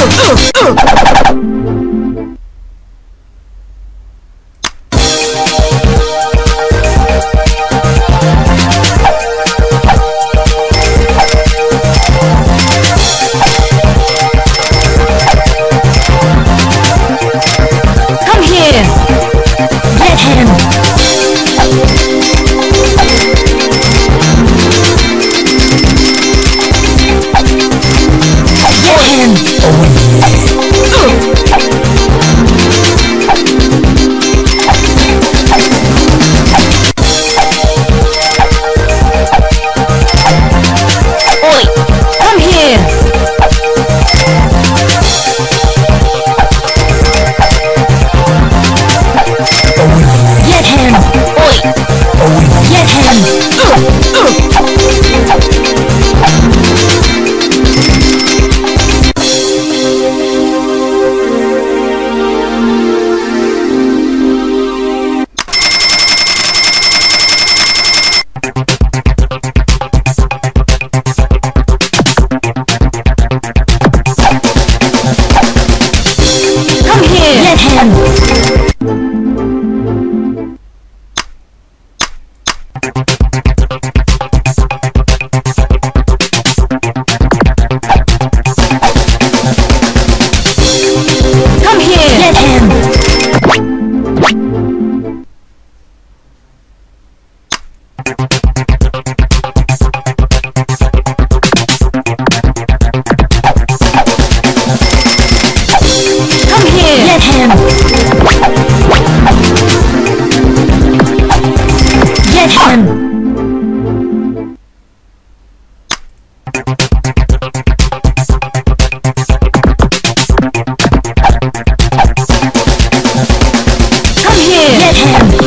うん、う、Bethlehem. Come here! Get him!